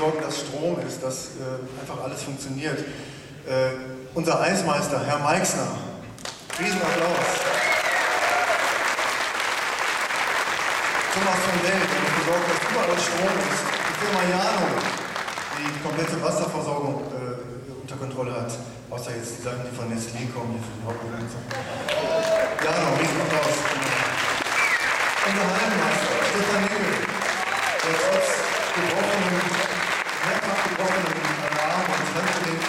sorgen, dass Strom ist, dass äh, einfach alles funktioniert. Äh, unser Eismeister, Herr Meixner, Riesenapplaus. Thomas von Welt, der dafür sorgt, dass überall Strom ist. Die Firma Jano, die komplette Wasserversorgung äh, unter Kontrolle hat. Außer jetzt die Sachen, die von Nestlé kommen, hier für die Hauptorganisation. Jano, Riesenapplaus. Unser Heimmeister, Stefan Nickel, der trotz gebrochenen, mehrfach gebrochenen Arm und Handgelenk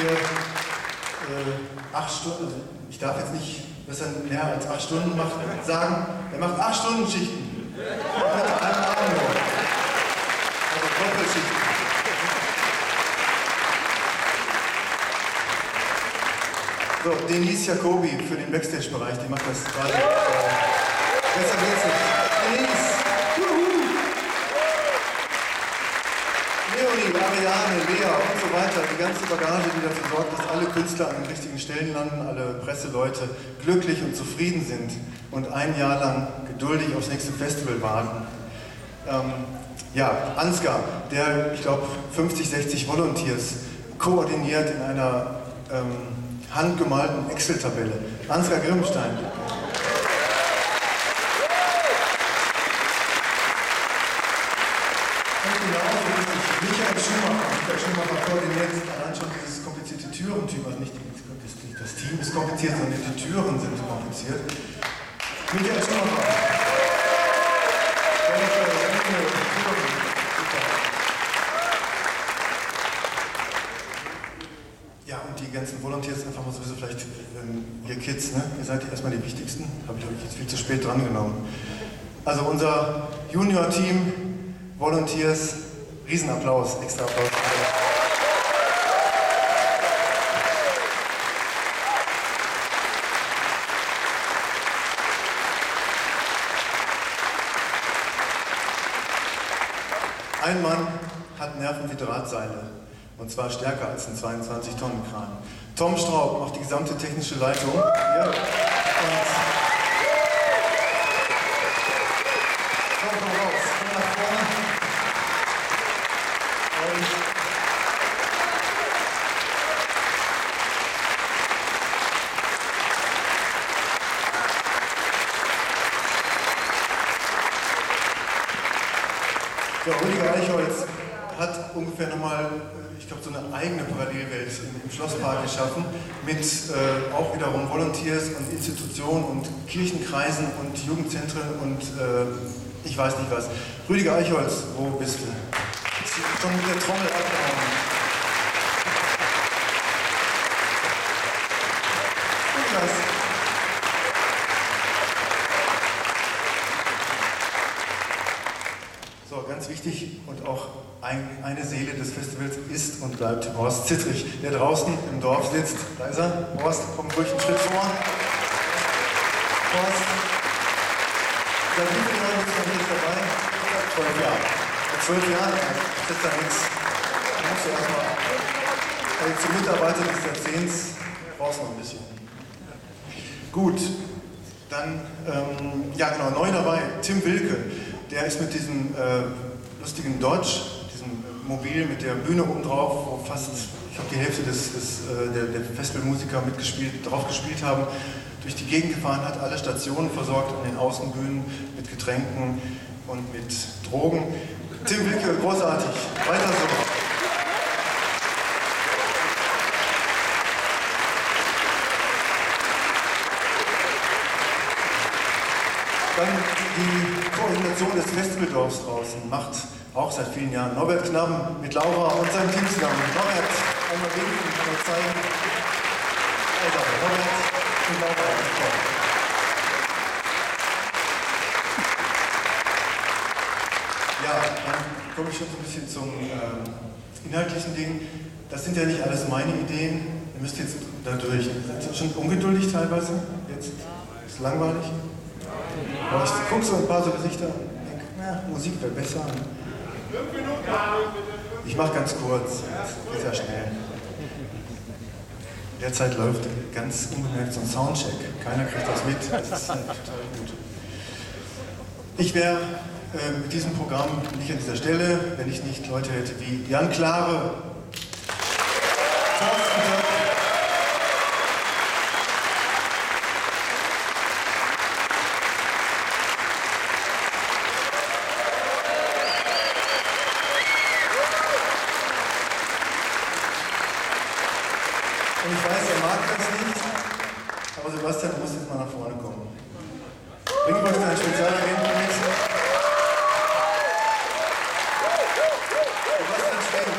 hier äh, acht Stunden, ich darf jetzt nicht besser mehr als acht Stunden macht, sagen, er macht acht Stunden Schichten. Mit einem Arm nur. Also Doppelschichten. So, Denise Jacobi für den Backstage-Bereich, die macht das gerade. Äh, besser geht's nicht. Denise! Juhu. Leonie, Ariane, Lea und weiter, die ganze Bagage, die dafür sorgt, dass alle Künstler an den richtigen Stellen landen, alle Presseleute glücklich und zufrieden sind und ein Jahr lang geduldig aufs nächste Festival warten. Ähm, ja, Ansgar, der, ich glaube, 50, 60 Volunteers koordiniert in einer ähm, handgemalten Excel-Tabelle. Ansgar Grimmstein. Und genauso wichtig, Michael Schumacher. Michael Schumacher koordiniert allein schon dieses komplizierte Türentyp, also nicht, das, das Team ist kompliziert, sondern die Türen sind kompliziert. Michael Schumacher. Ja, und die ganzen Volunteers einfach mal sowieso vielleicht, ähm, ihr Kids, ne? ihr seid erstmal die wichtigsten, habe ich euch jetzt viel zu spät drangenommen. Also unser Junior-Team, Volunteers, Riesenapplaus, extra Applaus. Ein Mann hat Nerven wie Drahtseile. Und zwar stärker als ein 22-Tonnen-Kran. Tom Straub macht die gesamte technische Leitung. Ja. Und komm, komm raus. Komm nach vorne. Und Ja, Rüdiger Eichholz hat ungefähr nochmal, ich glaube, so eine eigene Parallelwelt im, im Schlosspark geschaffen, mit äh, auch wiederum Volunteers und Institutionen und Kirchenkreisen und Jugendzentren und äh, ich weiß nicht was. Rüdiger Eichholz, wo bist du? Schon mit der Trommel abgehauen. Niklas. So, ganz wichtig und auch ein, eine Seele des Festivals ist und bleibt Horst Zittrich, der draußen im Dorf sitzt. Da ist er. Horst, komm ruhig einen Schritt vor. Horst, seit wie vielen Jahren bist du jetzt dabei? Zwölf Jahre. Zwölf Jahren, das ist ja nichts. Da musst du erstmal, also zum Mitarbeiter des Jahrzehnts brauchst du noch ein bisschen. Gut, dann, ähm, ja genau, neu dabei, Tim Wilke. Der ist mit diesem äh, lustigen Dodge, diesem Mobil mit der Bühne oben drauf, wo fast, ich glaube, die Hälfte des, des, äh, der, der Festivalmusiker mitgespielt, drauf gespielt haben, durch die Gegend gefahren hat, alle Stationen versorgt an den Außenbühnen mit Getränken und mit Drogen. Tim Wilke, großartig. Weiter so. Dann die Koordination des Festivaldorfs draußen macht auch seit vielen Jahren Norbert Knamm mit Laura und seinem Team zusammen. Norbert, einmal winken, einmal zeigen. Also, Norbert und Laura. Ja, dann komme ich schon so ein bisschen zum ähm, inhaltlichen Ding. Das sind ja nicht alles meine Ideen. Ihr müsst jetzt da durch. Seid ihr schon ungeduldig teilweise? Jetzt ist es langweilig? Aber ich gucke so ein paar so Gesichter und na, Musik wäre besser. Ich mache ganz kurz, geht ja schnell. Derzeit läuft ganz unbemerkt so ein Soundcheck. Keiner kriegt das mit. Das ist halt total gut. Ich wäre äh, mit diesem Programm nicht an dieser Stelle, wenn ich nicht Leute hätte wie Jan Klare, Und ich weiß, er mag das nicht, aber Sebastian muss jetzt mal nach vorne kommen. Bring ich euch ein Spezialagenten mit. Sebastian Schwenk.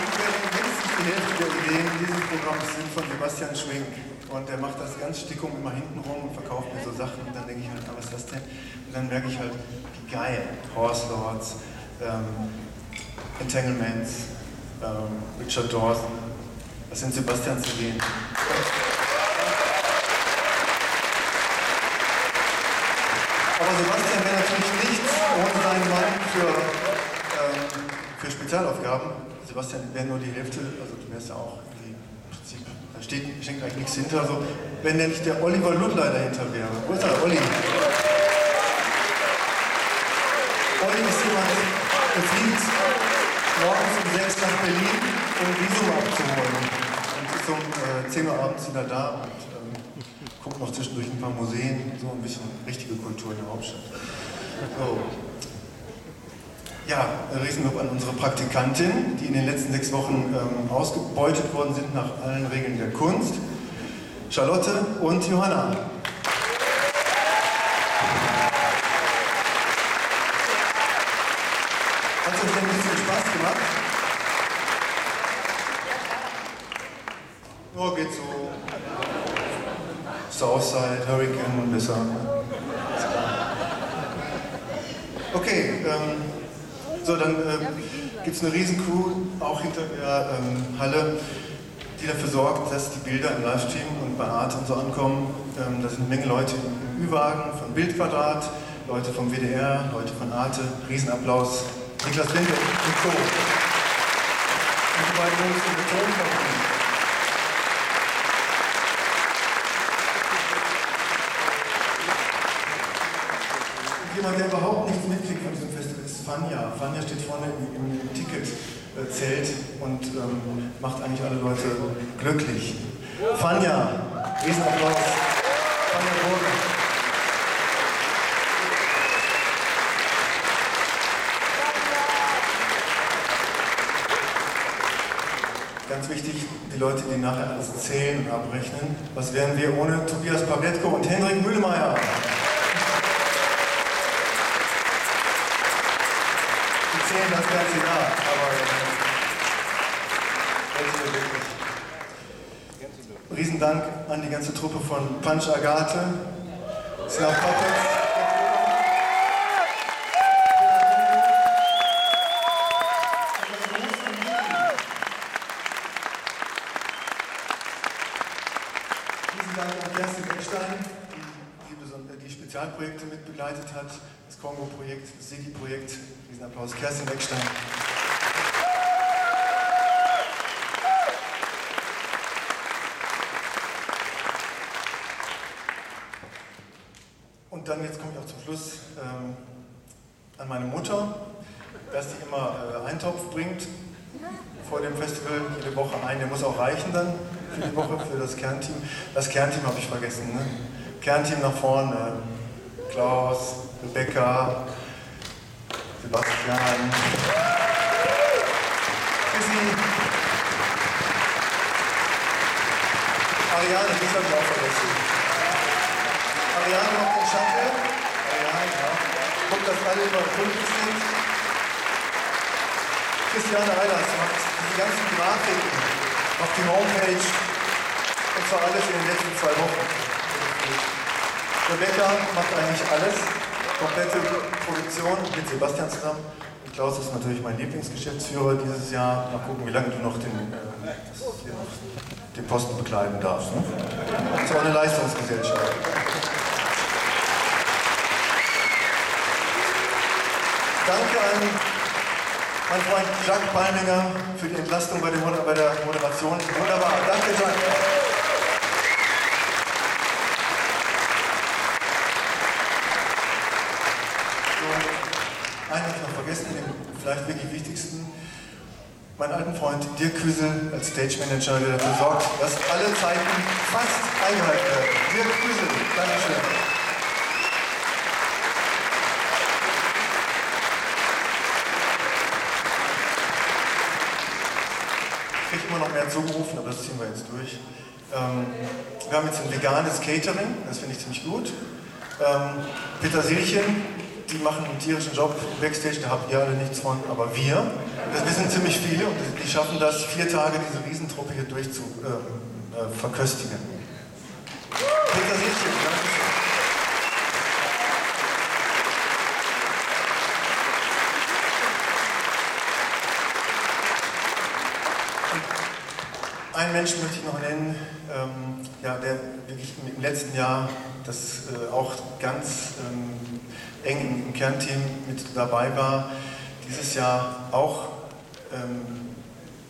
Ungefähr mindestens die Hälfte der Ideen dieses Programms sind von Sebastian Schwenk. Und er macht das ganz stickum immer hinten rum und verkauft mir so Sachen. Und dann denke ich halt, was ist das denn? Und dann merke ich halt, wie geil. Horse Lords, ähm, Entanglements, ähm, Richard Dawson, das sind Sebastians Ideen. Aber Sebastian wäre natürlich nichts ohne seinen Mann für, ähm, für Spezialaufgaben. Sebastian wäre nur die Hälfte, also du wärst ja auch im Prinzip, da steht, steckt eigentlich nichts hinter. Also, wenn der nicht der Oliver Ludler dahinter wäre. Wo ist er, Olli? Olli ist jemand, der fliegt morgens um 6 nach Berlin, um Visum abzuholen. Und ist um äh, 10 Uhr abends wieder da und ähm, guckt noch zwischendurch ein paar Museen, so ein bisschen richtige Kultur in der Hauptstadt. So. Ja, Riesenlob an unsere Praktikantin, die in den letzten sechs Wochen ähm, ausgebeutet worden sind nach allen Regeln der Kunst. Charlotte und Johanna. Hat es euch ein bisschen Spaß gemacht? Ja, geht so. Southside, Hurricane und besser. Okay, ähm, so dann ähm, gibt es eine Riesencrew auch hinter der ähm, Halle, die dafür sorgt, dass die Bilder im Livestream und bei Art und so ankommen. Ähm, da sind eine Menge Leute im Ü-Wagen von Bildquadrat, Leute vom WDR, Leute von Arte. Riesenapplaus. Niklas Linde und Co. Und die beiden Jungs in Betonfabrik. Jemand, der überhaupt nichts mitkriegt von diesem Festival, ist Fanja. Fanja steht vorne im, im Ticketzelt und ähm, macht eigentlich alle Leute glücklich. Fanja, Riesenapplaus. Fanja Burger. Ganz wichtig, die Leute, die nachher alles zählen und abrechnen. Was wären wir ohne Tobias Pawletko und Henrik Mühlmeier? Zählen das ganze Jahr, aber äh, wirklich. Riesendank an die ganze Truppe von Punch Agathe, Slav Puppets. Dank Kerstin Eckstein, die, die, beson- die Spezialprojekte mitbegleitet hat, das Kongo-Projekt, das Sigi-Projekt. Diesen Applaus, Kerstin Eckstein. Und dann, jetzt komme ich auch zum Schluss, ähm, an meine Mutter, dass sie immer äh, Eintopf bringt vor dem Festival, jede Woche ein. Der muss auch reichen dann für die Woche, für das Kernteam. Das Kernteam habe ich vergessen. Ne? Kernteam nach vorne. Klaus, Rebecca, Sebastian, Chrissy, Ariane, das habe ich auch vergessen. Ariane macht den Shuttle. Ariane, ja. Guckt, dass alle über pünktlich sind. Christiane Eilers macht die ganzen Grafiken auf die Homepage. Und zwar alles in den letzten zwei Wochen. Rebecca macht eigentlich alles. Komplette Produktion mit Sebastian zusammen. Und Klaus ist natürlich mein Lieblingsgeschäftsführer dieses Jahr. Mal gucken, wie lange du noch den, äh, den Posten bekleiden darfst. Ne? Das ist eine Leistungsgesellschaft. Danke an meinen Freund Jacques Palminger für die Entlastung bei der Moderation. Wunderbar. Danke, Jacques. So, einen habe ich noch vergessen, den vielleicht wirklich wichtigsten. Meinen alten Freund Dirk Küsel als Stage Manager, der dafür sorgt, dass alle Zeiten fast eingehalten werden. Dirk Küsel, Dankeschön. Ich kriege immer noch mehr zugerufen, aber das ziehen wir jetzt durch. Ähm, wir haben jetzt ein veganes Catering, das finde ich ziemlich gut. Ähm, Petersilchen, die machen einen tierischen Job im Backstage, da habt ihr alle nichts von, aber wir, das, wir sind ziemlich viele und die schaffen das, vier Tage diese Riesentruppe hier durch zu ähm, äh, verköstigen. Petersilchen, danke schön. Einen Menschen möchte ich noch nennen, ähm, ja, der wirklich im letzten Jahr das äh, auch ganz ähm, eng im, Kernteam mit dabei war, dieses Jahr auch ähm,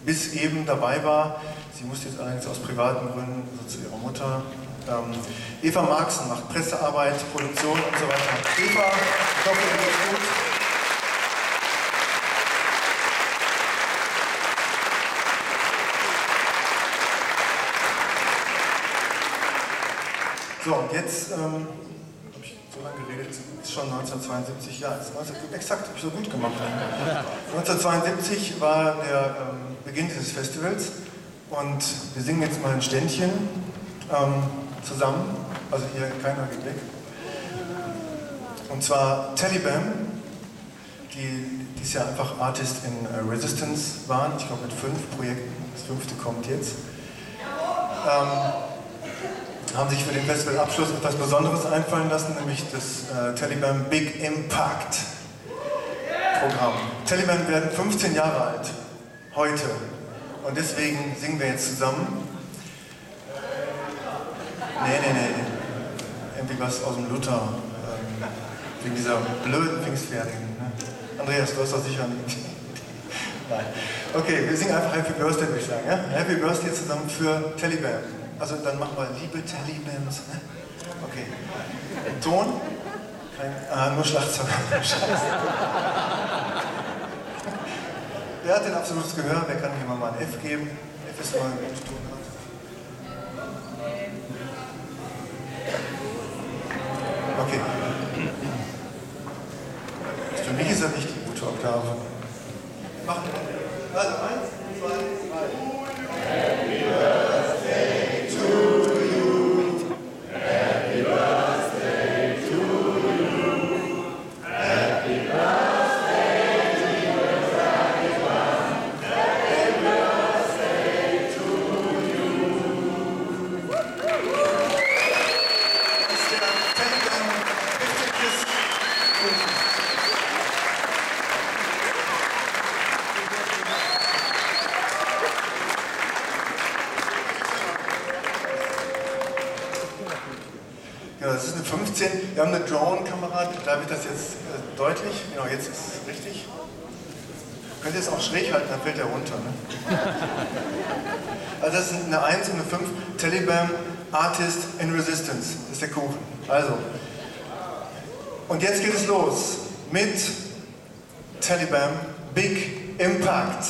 bis eben dabei war. Sie musste jetzt allerdings aus privaten Gründen also zu ihrer Mutter. Ähm, Eva Marxen macht Pressearbeit, Produktion und so weiter. Eva, ich hoffe, ihr geht's gut. So, und jetzt ähm, so lange geredet, ist schon 1972, ja, ist 19, exakt, habe ich so gut gemacht. 1972 war der ähm, Beginn dieses Festivals und wir singen jetzt mal ein Ständchen ähm, zusammen, also hier keiner geht weg. Und zwar Taliban, die dieses Jahr einfach Artist in äh, Resistance waren, ich glaube mit fünf Projekten, das fünfte kommt jetzt. Ähm, haben sich für den Festivalabschluss etwas Besonderes einfallen lassen, nämlich das äh, Taliban Big Impact Programm. Taliban werden 15 Jahre alt, heute. Und deswegen singen wir jetzt zusammen. Nee, nee, nee. Irgendwie was aus dem Luther. Ähm, wegen dieser blöden Pfingstferien. Ne? Andreas, du hast doch sicher nicht. Nein. Okay, wir singen einfach Happy Birthday, würde ich sagen. Ja? Happy Birthday zusammen für Taliban. Also dann machen wir liebe Talibans. Ne? Okay. Ton? Kein, ah, nur Schlagzeug. Wer hat denn absolutes Gehör? Wer kann hier mal ein F geben? F ist mal ein Ton hat. Okay. Für mich ist das nicht die gute Oktave. Machen wir. Also eins, zwei, drei. Wir haben eine Drone-Kamera, da wird das jetzt äh, deutlich. Genau, jetzt ist es richtig. Könnt ihr es auch schräg halten, dann fällt er runter. Ne? Also das ist eine 1 und eine 5. Taliban Artist in Resistance. Das ist der Kuchen. Also. Und jetzt geht es los mit Taliban Big Impact.